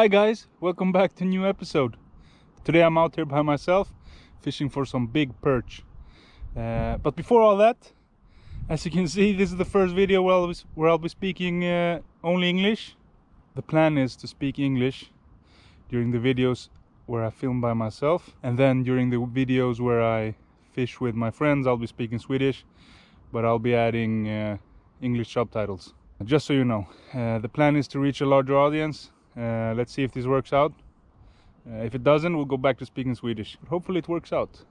Hi guys, welcome back to a new episode. Today I'm out here by myself fishing for some big perch. Uh, but before all that, as you can see, this is the first video where I'll be, where I'll be speaking uh, only English. The plan is to speak English during the videos where I film by myself, and then during the videos where I fish with my friends, I'll be speaking Swedish, but I'll be adding uh, English subtitles. Just so you know, uh, the plan is to reach a larger audience. Uh, let's see if this works out. Uh, if it doesn't, we'll go back to speaking Swedish. Hopefully, it works out.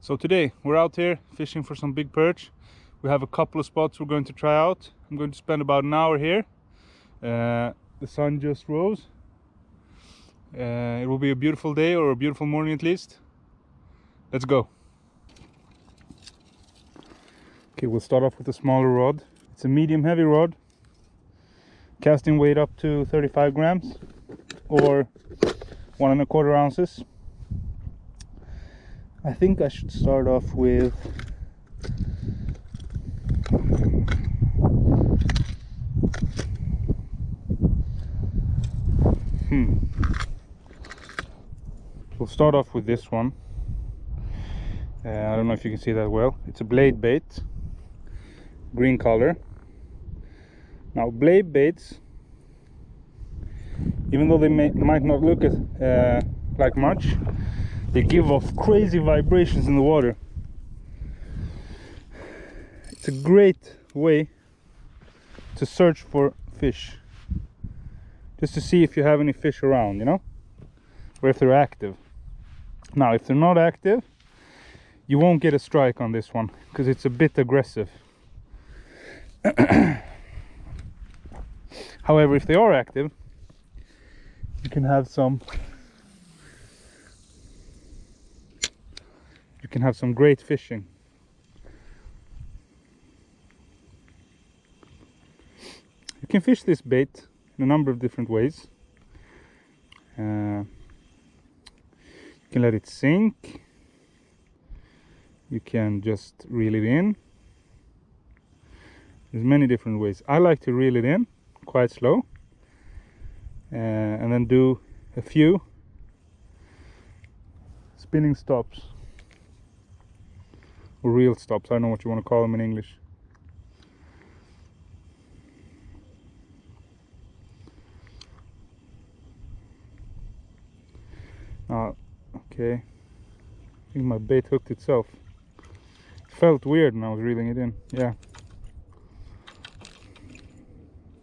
So, today we're out here fishing for some big perch. We have a couple of spots we're going to try out. I'm going to spend about an hour here. Uh, the sun just rose. Uh, it will be a beautiful day or a beautiful morning at least. Let's go. Okay, we'll start off with a smaller rod. It's a medium heavy rod casting weight up to 35 grams or one and a quarter ounces. I think I should start off with hmm. We'll start off with this one. Uh, I don't know if you can see that well. It's a blade bait green color now blade baits, even though they may, might not look uh, like much, they give off crazy vibrations in the water. It's a great way to search for fish. Just to see if you have any fish around, you know? Or if they're active. Now, if they're not active, you won't get a strike on this one because it's a bit aggressive. However, if they are active, you can have some you can have some great fishing. You can fish this bait in a number of different ways. Uh, you can let it sink. You can just reel it in. There's many different ways. I like to reel it in quite slow. Uh, and then do a few spinning stops. Or reel stops I don't know what you want to call them in English. Uh, okay. I think my bait hooked itself. It felt weird when I was reeling it in yeah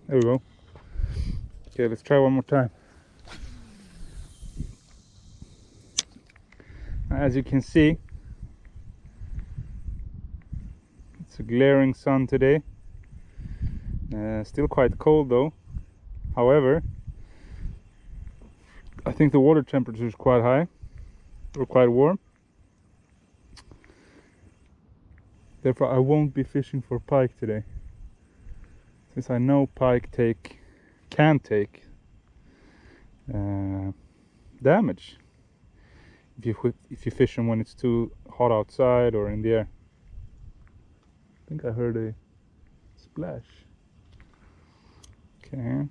there we go. Okay, let's try one more time. As you can see, it's a glaring sun today. Uh, still quite cold though. However, I think the water temperature is quite high or quite warm. Therefore, I won't be fishing for pike today since I know pike take can take uh, damage if you if you fish them when it's too hot outside or in the air. I think I heard a splash. Okay.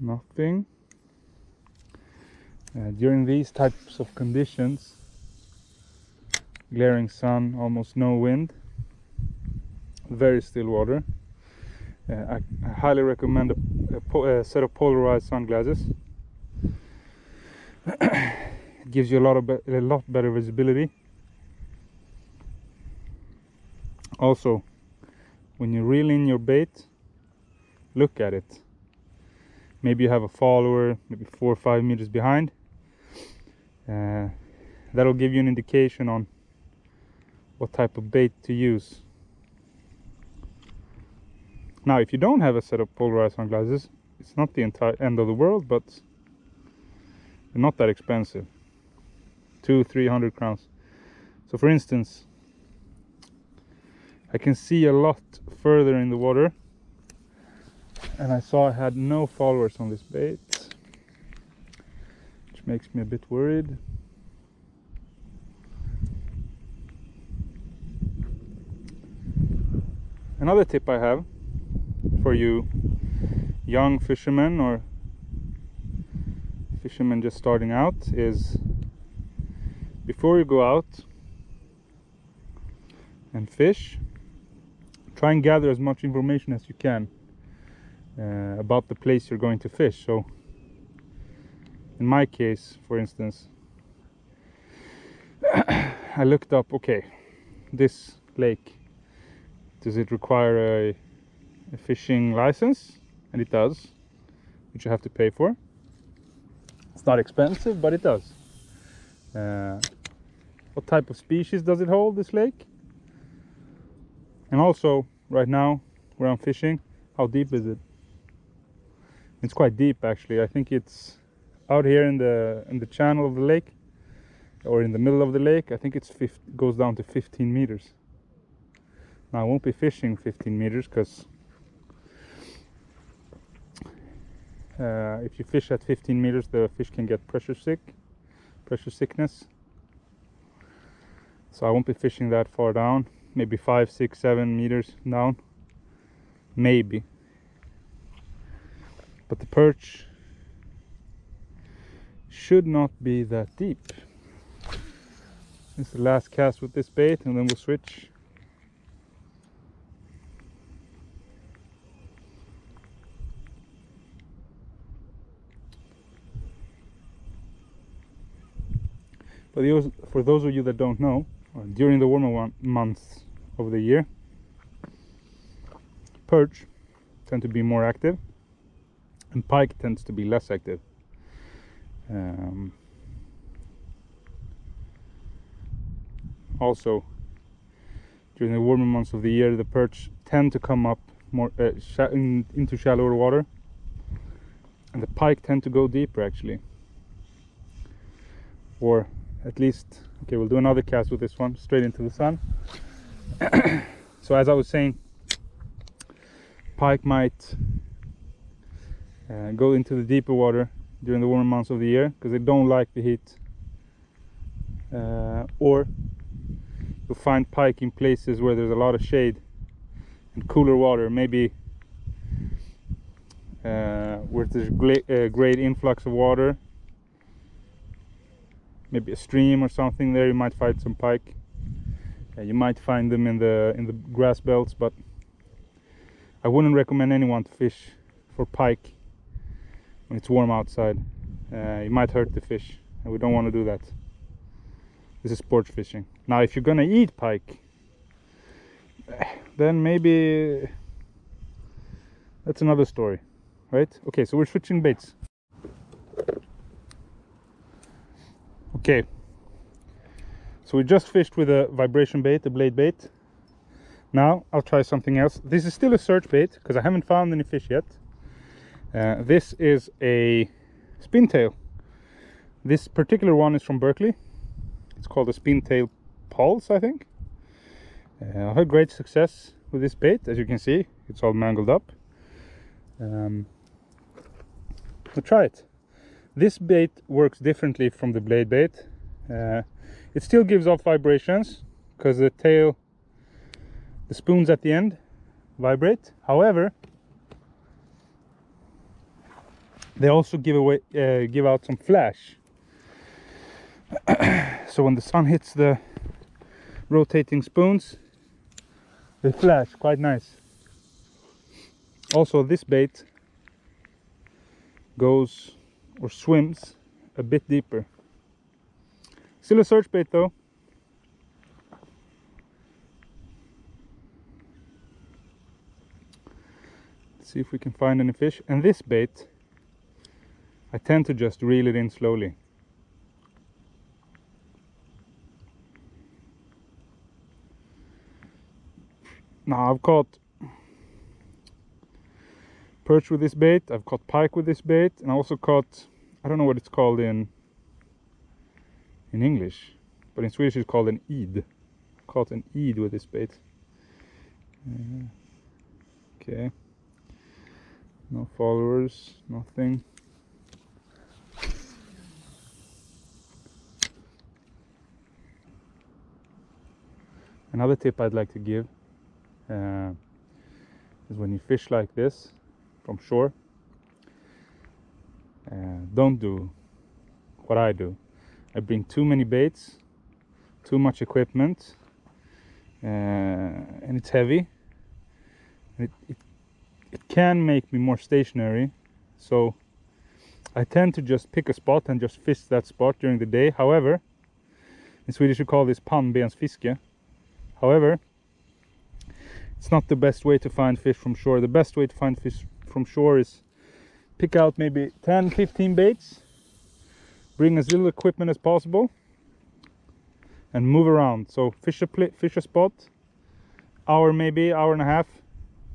Nothing. Uh, during these types of conditions glaring sun, almost no wind, very still water. Uh, I, I, highly recommend a, a, a, set of polarized sunglasses. it gives you a lot of a lot better visibility. Also, when you reel in your bait, look at it. Maybe you have a follower, maybe four or five meters behind. Uh, that'll give you an indication on what type of bait to use. Now, if you don't have a set of polarized sunglasses, it's not the entire end of the world, but they're not that expensive. Two, three hundred crowns. So, for instance, I can see a lot further in the water, and I saw I had no followers on this bait, which makes me a bit worried. Another tip I have for you young fishermen or fishermen just starting out is before you go out and fish try and gather as much information as you can uh, about the place you're going to fish. So in my case for instance I looked up okay this lake does it require a, a fishing license? And it does which you have to pay for. It's not expensive but it does. Uh, what type of species does it hold this lake? And also right now where I'm fishing how deep is it? It's quite deep actually. I think it's out here in the in the channel of the lake or in the middle of the lake I think it's 50, goes down to 15 meters now I won't be fishing 15 meters because uh, if you fish at 15 meters the fish can get pressure sick pressure sickness. So I won't be fishing that far down maybe five six seven meters down. Maybe. But the perch should not be that deep. This is the last cast with this bait and then we'll switch But for those of you that don't know, uh, during the warmer months of the year, perch tend to be more active and pike tends to be less active. Um, also, during the warmer months of the year, the perch tend to come up more uh, in, into shallower water, and the pike tend to go deeper actually, or at least okay we'll do another cast with this one straight into the sun. So as I was saying pike might uh, go into the deeper water during the warmer months of the year because they don't like the heat. Uh, or you'll find pike in places where there's a lot of shade and cooler water maybe uh, where there's a great influx of water maybe a stream or something there you might find some pike. Uh, you might find them in the in the grass belts but I wouldn't recommend anyone to fish for pike when it's warm outside. Uh, you might hurt the fish and we don't want to do that. This is sport fishing. Now if you're gonna eat pike then maybe that's another story right? Okay so we're switching baits okay. So we just fished with a vibration bait a blade bait. Now I'll try something else. This is still a search bait because I haven't found any fish yet. Uh, this is a spintail this particular one is from Berkley it's called a spintail pulse I think. Uh, I've had great success with this bait as you can see. It's all mangled up. Um, we'll try it this bait works differently from the blade bait. Uh, it still gives off vibrations because the tail, the spoons at the end vibrate. However, they also give away, uh, give out some flash. so when the sun hits the rotating spoons, they flash quite nice. Also, this bait goes or swims a bit deeper. Still a search bait though. Let's see if we can find any fish. And this bait, I tend to just reel it in slowly. Now I've caught perch with this bait i've caught pike with this bait and i also caught i don't know what it's called in in english but in swedish it's called an id caught an id with this bait. Uh, okay. No followers nothing. Another tip i'd like to give uh, is when you fish like this from shore. Uh, don't do what I do. I bring too many baits, too much equipment, uh, and it's heavy. It, it, it can make me more stationary, so I tend to just pick a spot and just fish that spot during the day. However, in Swedish we call this pannbensfiske. However, it's not the best way to find fish from shore. The best way to find fish from shore is pick out maybe 10 15 baits bring as little equipment as possible and move around. So fish a fish a spot hour maybe hour and a half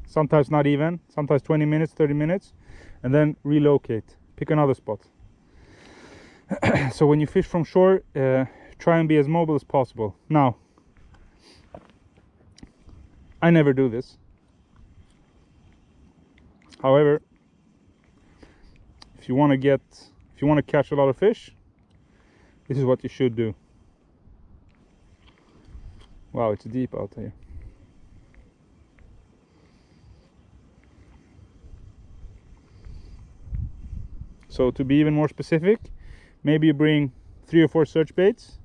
sometimes not even sometimes 20 minutes 30 minutes and then relocate pick another spot. So when you fish from shore uh, try and be as mobile as possible. Now I never do this however if you want to get if you want to catch a lot of fish this is what you should do. Wow it's deep out here. So to be even more specific maybe you bring three or four search baits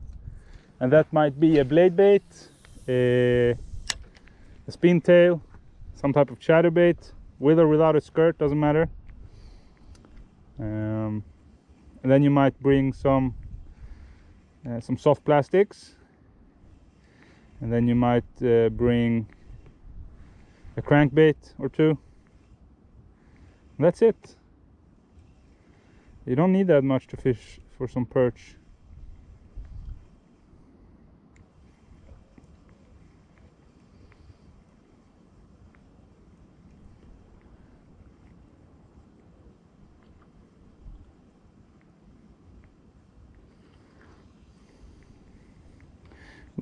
and that might be a blade bait a, a spin tail some type of chatterbait with or without a skirt doesn't matter. Um, and then you might bring some uh, some soft plastics. And then you might uh, bring a crankbait or two. That's it. You don't need that much to fish for some perch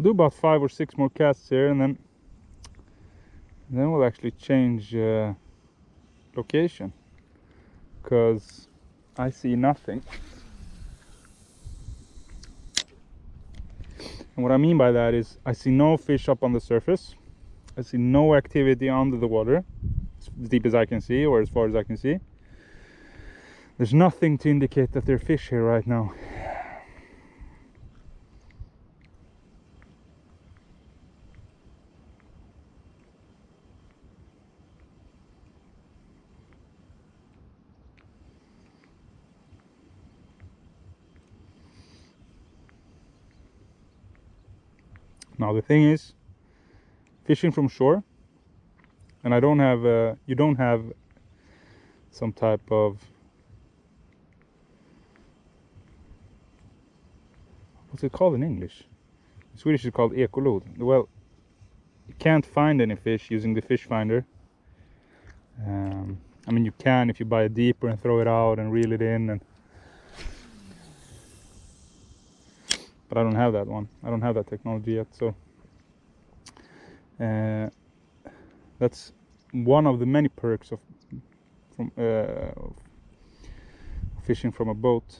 do about five or six more casts here and then then we'll actually change uh, location. Because I see nothing. And what I mean by that is I see no fish up on the surface. I see no activity under the water as deep as I can see or as far as I can see. There's nothing to indicate that there are fish here right now now the thing is fishing from shore and I don't have uh, you don't have some type of what's it called in English? In Swedish it's called ekolod. Well you can't find any fish using the fish finder. Um, I mean you can if you buy a deeper and throw it out and reel it in and but I don't have that one. I don't have that technology yet. So uh, that's one of the many perks of from uh, fishing from a boat.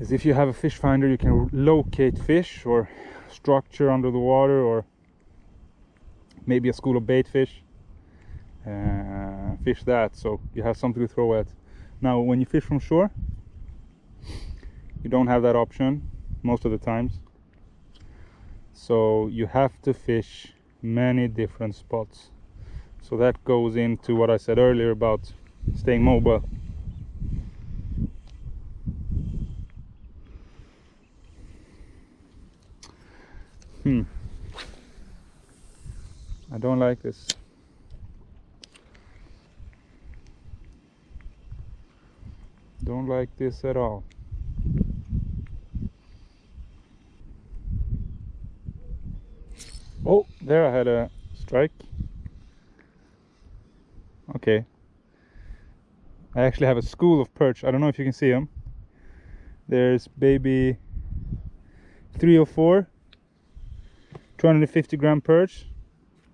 Is if you have a fish finder, you can locate fish or structure under the water, or maybe a school of bait fish. Uh, fish that, so you have something to throw at. Now, when you fish from shore, you don't have that option most of the times. So you have to fish many different spots. So that goes into what I said earlier about staying mobile. Hmm. I don't like this. Don't like this at all Oh, there I had a strike. Okay. I actually have a school of perch. I don't know if you can see them. There's baby 304, 250 gram perch.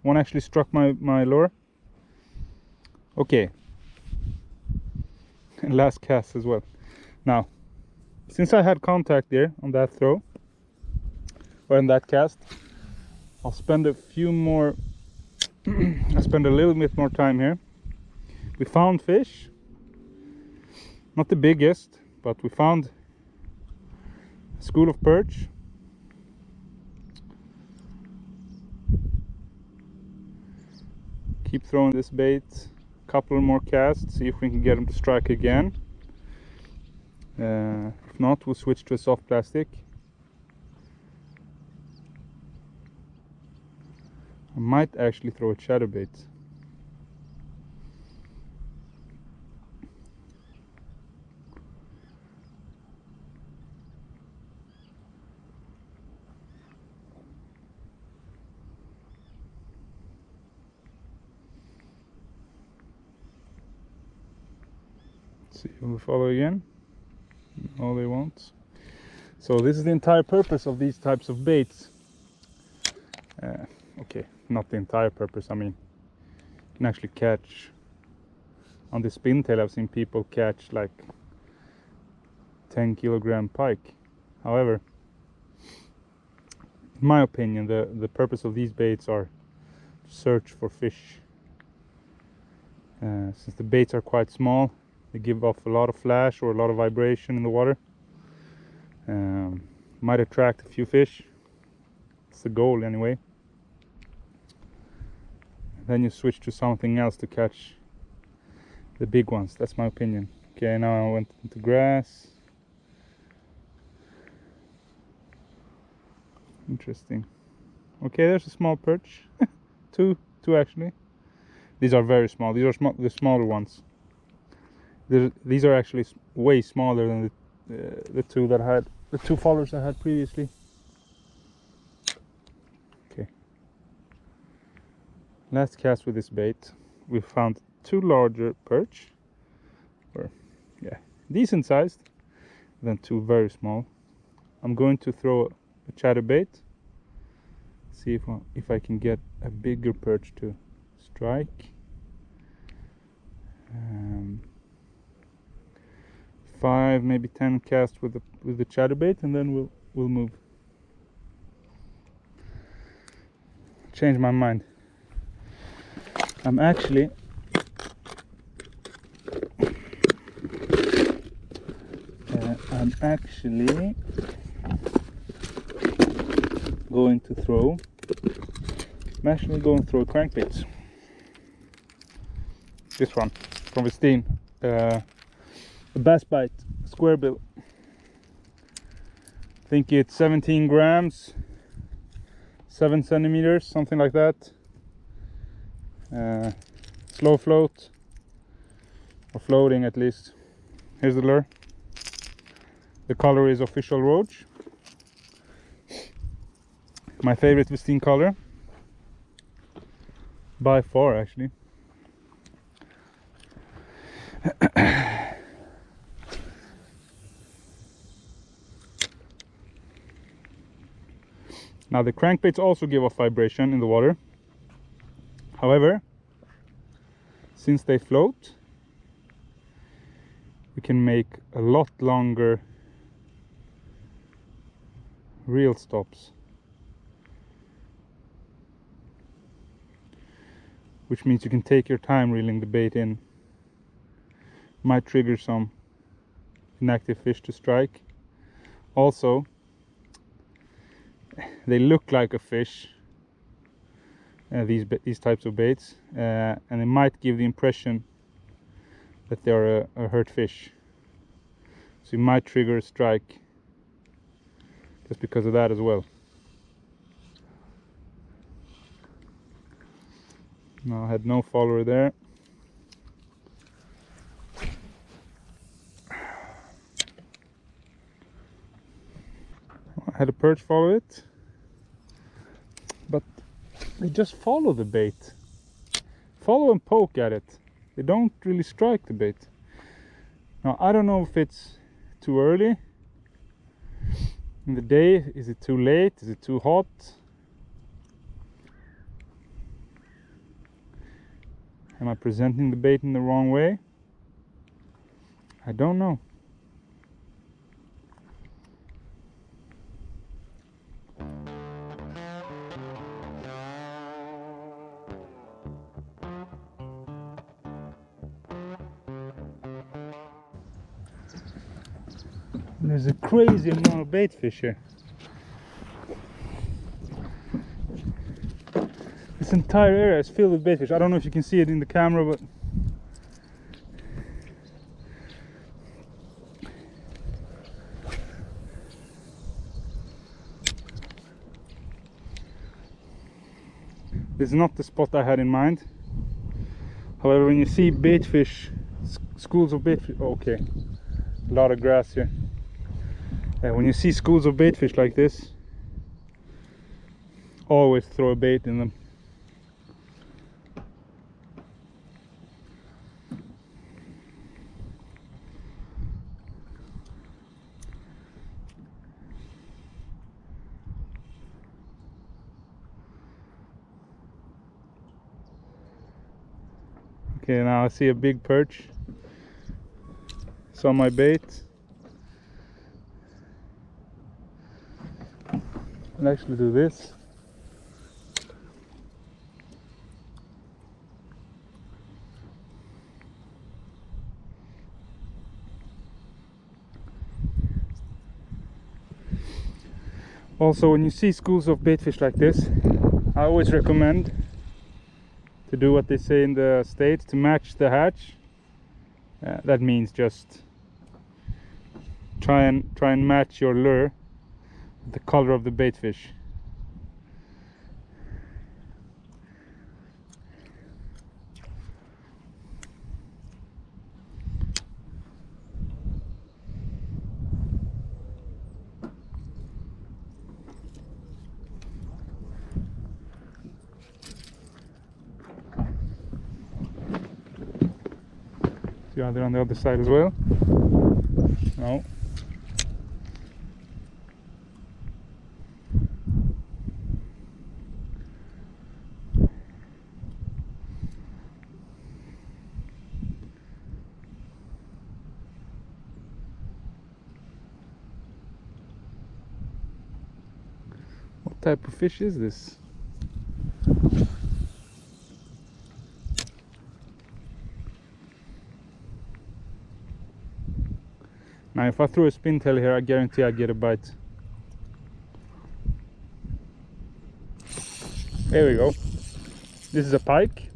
One actually struck my, my lure. Okay. And last cast as well. Now, since I had contact there on that throw, or in that cast, I'll spend a few more I spend a little bit more time here. We found fish, not the biggest, but we found a school of perch. Keep throwing this bait, couple more casts, see if we can get them to strike again. Uh, if not, we'll switch to a soft plastic. I might actually throw a chatterbait. see will follow again. No they won't so this is the entire purpose of these types of baits. Uh, okay not the entire purpose i mean you can actually catch on the spin tail i've seen people catch like 10 kilogram pike. However in my opinion the the purpose of these baits are search for fish. Uh, since the baits are quite small they give off a lot of flash or a lot of vibration in the water. Um, might attract a few fish. It's the goal anyway then you switch to something else to catch the big ones. That's my opinion. Okay now I went into grass. Interesting. Okay there's a small perch. Two two actually. These are very small. These are small the smaller ones. They're, these are actually way smaller than the, uh, the two that I had the two followers I had previously okay last cast with this bait. We found two larger perch. Or yeah decent sized than two very small. I'm going to throw a chatterbait see if, I, if I can get a bigger perch to strike. Um, five maybe ten casts with the with the chatterbait and then we'll we'll move. Change my mind I'm actually uh, I'm actually going to throw I'm actually going to throw crankbaits. This one from Westin uh, a bass bite square bill. I think it's 17 grams 7 centimeters something like that uh, slow float or floating at least. Here's the lure. The color is official roach. My favorite Westin color. By far actually. Now the crankbaits also give off vibration in the water however since they float we can make a lot longer reel stops which means you can take your time reeling the bait in. Might trigger some inactive fish to strike. Also they look like a fish uh, these these types of baits uh, and it might give the impression that they are a, a hurt fish. So you might trigger a strike just because of that as well. No I had no follower there. I had a perch follow it they just follow the bait. Follow and poke at it. They don't really strike the bait. Now I don't know if it's too early in the day. Is it too late? Is it too hot? Am I presenting the bait in the wrong way? I don't know There's a crazy amount of bait fish here. This entire area is filled with bait fish. I don't know if you can see it in the camera, but This is not the spot I had in mind. However, when you see bait fish, schools of bait fish, okay, a lot of grass here. When you see schools of bait fish like this, always throw a bait in them. Okay, now I see a big perch. Saw my bait. Actually do this. Also, when you see schools of baitfish like this, I always recommend to do what they say in the States to match the hatch. Uh, that means just try and try and match your lure the color of the bait fish. See are they on the other side as well? No. Type of fish is this? Now if I throw a spintail here, I guarantee I get a bite. There we go. This is a pike.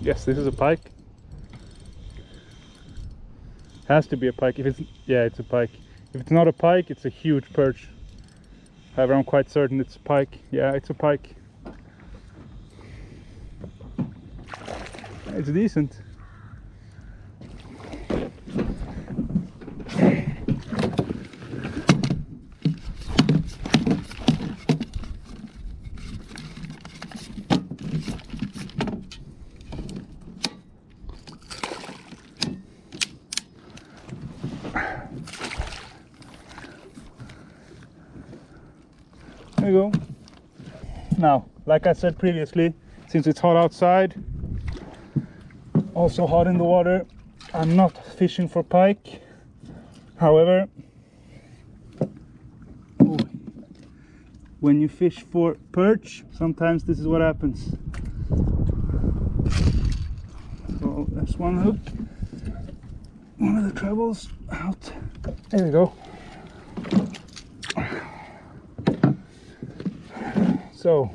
Yes, this is a pike. Has to be a pike. If it's yeah, it's a pike. If it's not a pike, it's a huge perch. However, I'm quite certain it's a pike. Yeah, it's a pike. It's decent. There you go. Now, like I said previously, since it's hot outside, also hot in the water, I'm not fishing for pike. However, when you fish for perch, sometimes this is what happens. So that's one hook, one of the trebles out. There we go. So,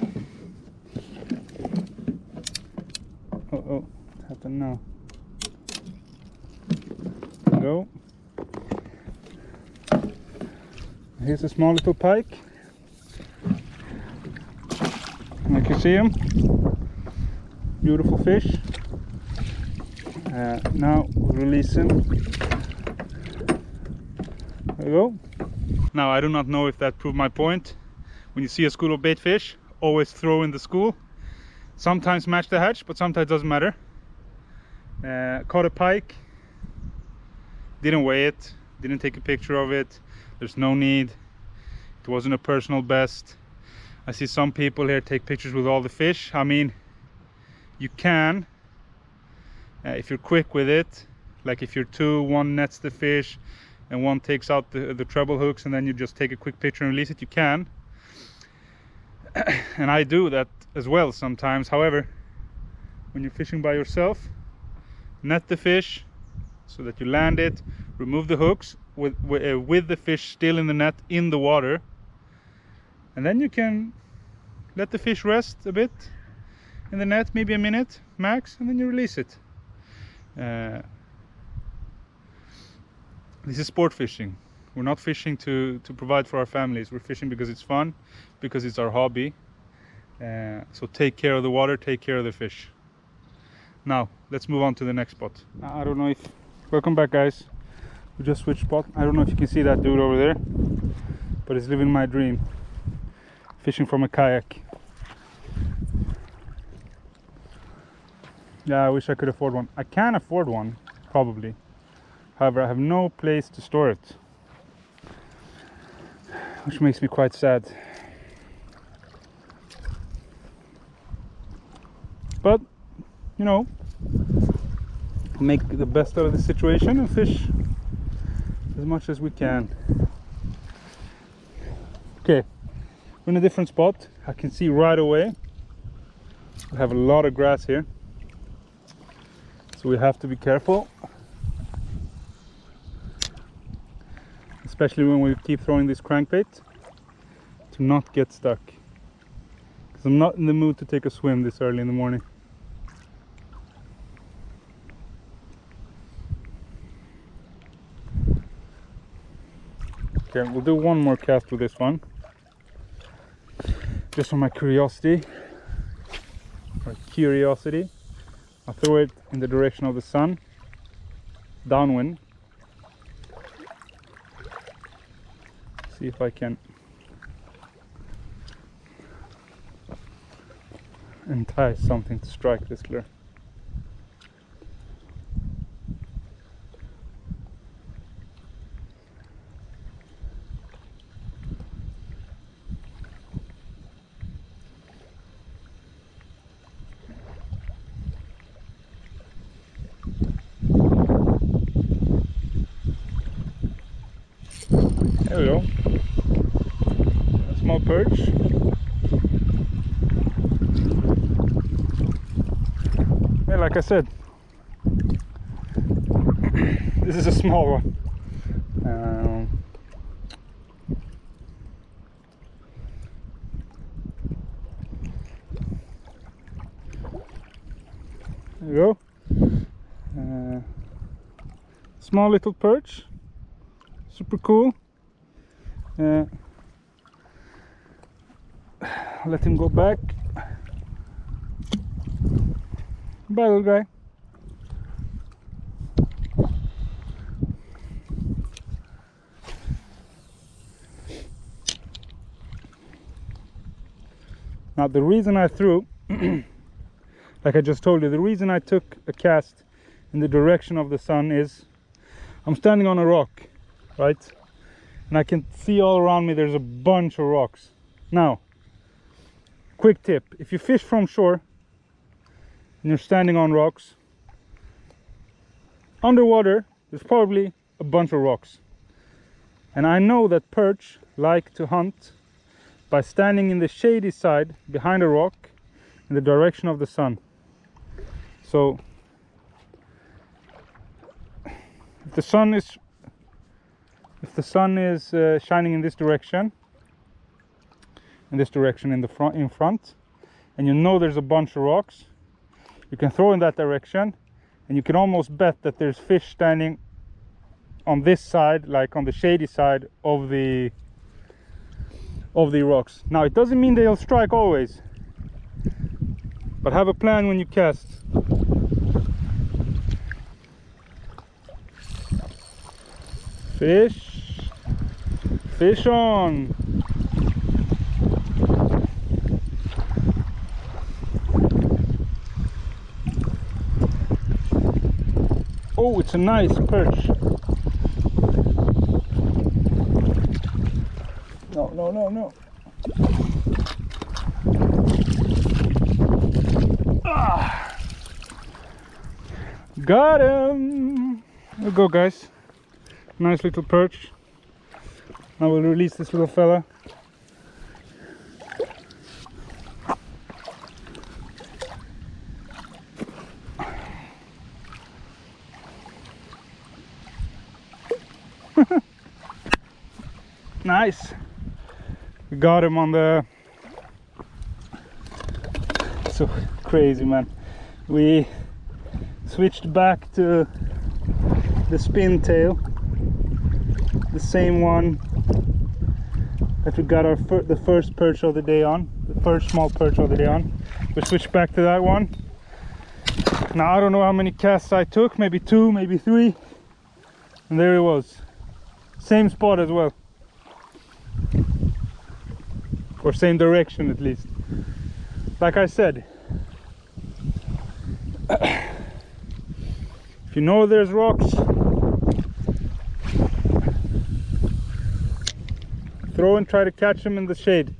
uh oh, now? Go. Here's a small little pike. You see him, beautiful fish. Uh, now we'll release him. There go. Now I do not know if that proved my point. When you see a school of bait fish, always throw in the school sometimes match the hatch but sometimes doesn't matter uh, caught a pike. Didn't weigh it. Didn't take a picture of it. There's no need. It wasn't a personal best. I see some people here take pictures with all the fish. I mean you can uh, if you're quick with it. Like if you're two one nets the fish and one takes out the, the treble hooks and then you just take a quick picture and release it you can. And I do that as well sometimes. However when you're fishing by yourself net the fish so that you land it, remove the hooks with with, uh, the fish still in the net in the water, and then you can let the fish rest a bit in the net, maybe a minute max, and then you release it. Uh, this is sport fishing. We're not fishing to, to provide for our families. We're fishing because it's fun, because it's our hobby. Uh, so take care of the water, take care of the fish. Now, let's move on to the next spot. Uh, I don't know if... Welcome back, guys. We just switched spot. I don't know if you can see that dude over there, but he's living my dream. Fishing from a kayak. Yeah, I wish I could afford one. I can afford one, probably. However, I have no place to store it. Which makes me quite sad. But, you know, make the best out of the situation and fish as much as we can. Okay, we're in a different spot. I can see right away. We have a lot of grass here. So we have to be careful. Especially when we keep throwing this crankbait to not get stuck. Because I'm not in the mood to take a swim this early in the morning. Okay, we'll do one more cast with this one. Just for my curiosity. Or curiosity. I'll throw it in the direction of the sun, downwind. See if I can entice something to strike this lure. There we go. Small perch. Yeah, like I said, this is a small one. Um, there you go. Uh, small little perch. Super cool. Uh, let him go back. Bye, little guy. Now, the reason I threw, like I just told you, the reason I took a cast in the direction of the sun is I'm standing on a rock, right? And I can see all around me there's a bunch of rocks. Now, quick tip, if you fish from shore and you're standing on rocks, underwater there's probably a bunch of rocks. And I know that perch like to hunt by standing in the shady side behind a rock in the direction of the sun. So if the sun is if the sun is uh, shining in this direction in this direction in the front in front and you know there's a bunch of rocks you can throw in that direction and you can almost bet that there's fish standing on this side like on the shady side of the of the rocks. Now it doesn't mean they'll strike always but have a plan when you cast. Fish Fish on! Oh, it's a nice perch. No, no, no, no. Ah. Got him! We go, guys. Nice little perch. I will release this little fella. nice. We got him on the... So crazy, man. We switched back to the spin tail, the same one that we got our fir the first perch of the day on. The first small perch of the day on. We switched back to that one. Now I don't know how many casts I took, maybe two, maybe three. And there it was. Same spot as well or same direction at least like I said if you know there's rocks throw and try to catch them in the shade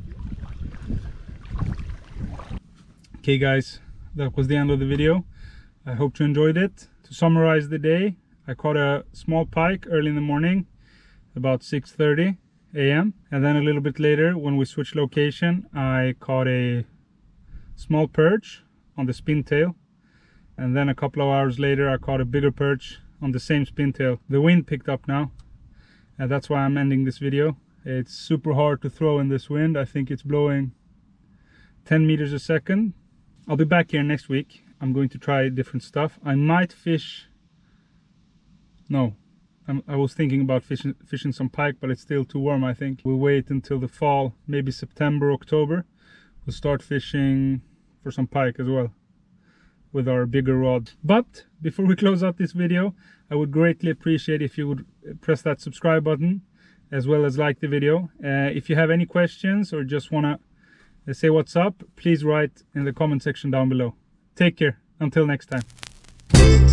okay guys that was the end of the video I hope you enjoyed it to summarize the day I caught a small pike early in the morning about 6:30 a.m. and then a little bit later when we switched location I caught a small perch on the spin tail and then a couple of hours later I caught a bigger perch on the same spin tail. The wind picked up now and that's why I'm ending this video. It's super hard to throw in this wind. I think it's blowing 10 meters a second. I'll be back here next week. I'm going to try different stuff. I might fish no I'm, i was thinking about fishing, fishing some pike, but it's still too warm, I think. We'll wait until the fall, maybe September, October. We'll start fishing for some pike as well with our bigger rod. But before we close out this video, I would greatly appreciate if you would press that subscribe button as well as like the video. Uh, if you have any questions or just want to uh, say what's up, please write in the comment section down below. Take care. Until next time.